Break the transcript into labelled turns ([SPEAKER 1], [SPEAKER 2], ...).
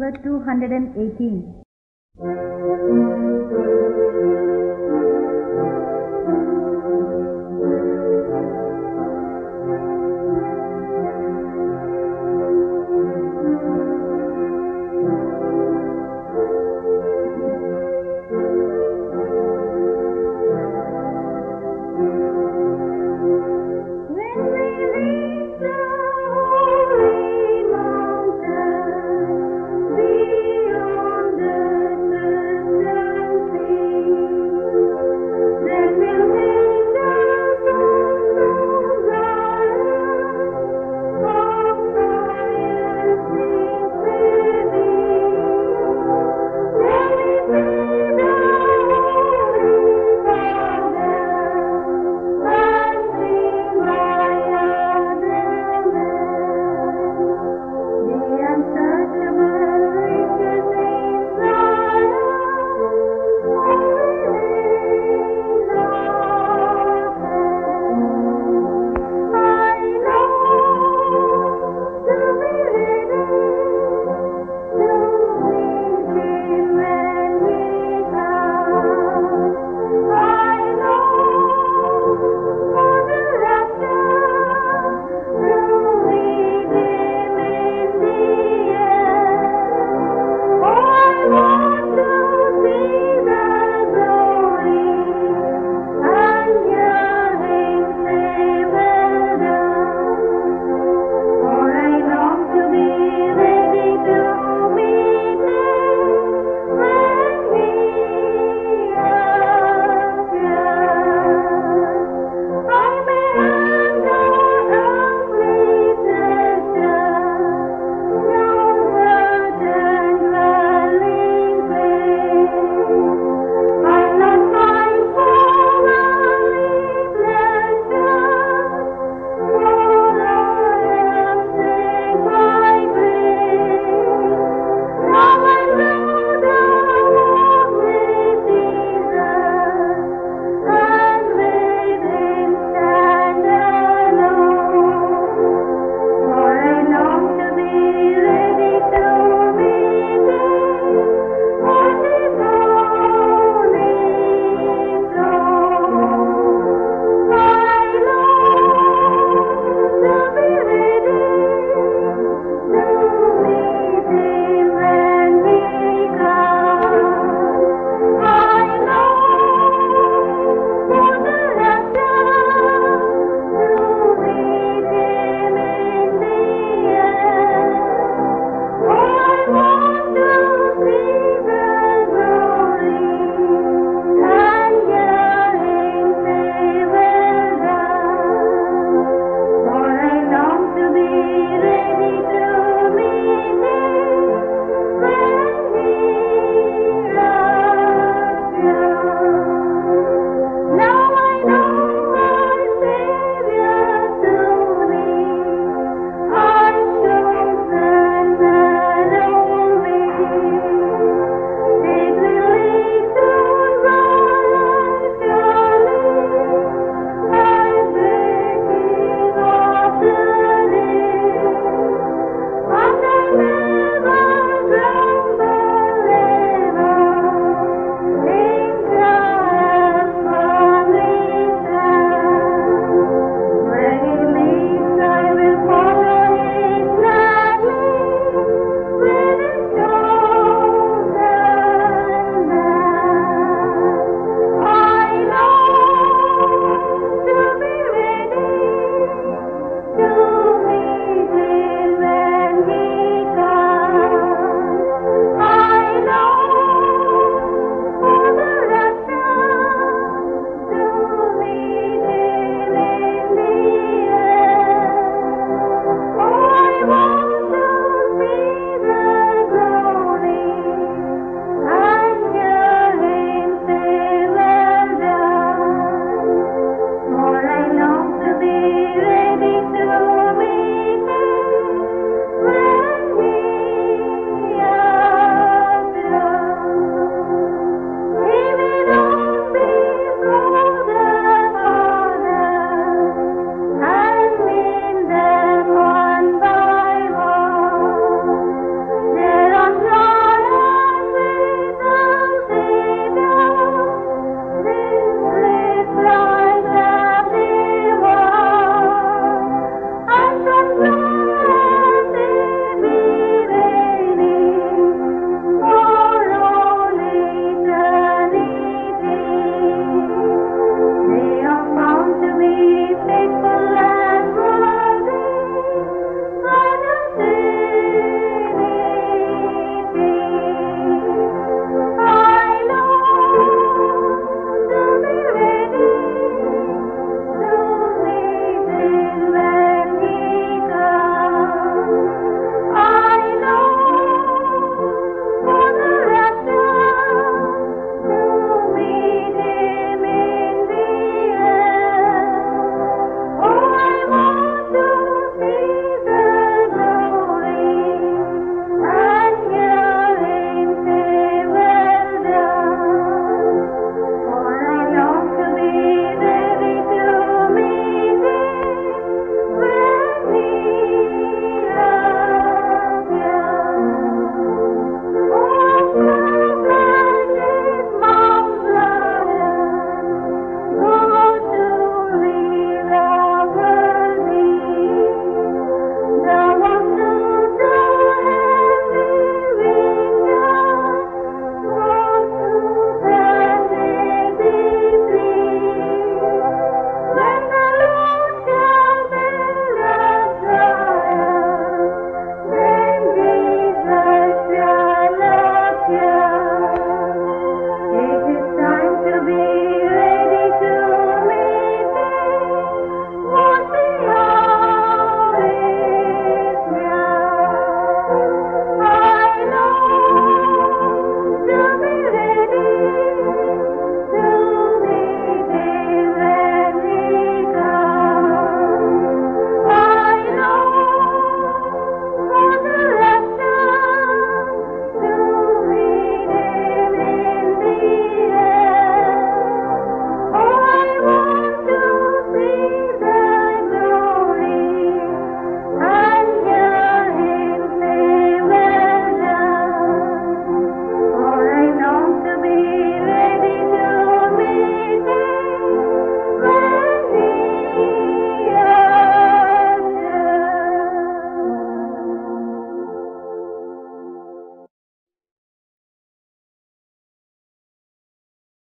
[SPEAKER 1] number 218.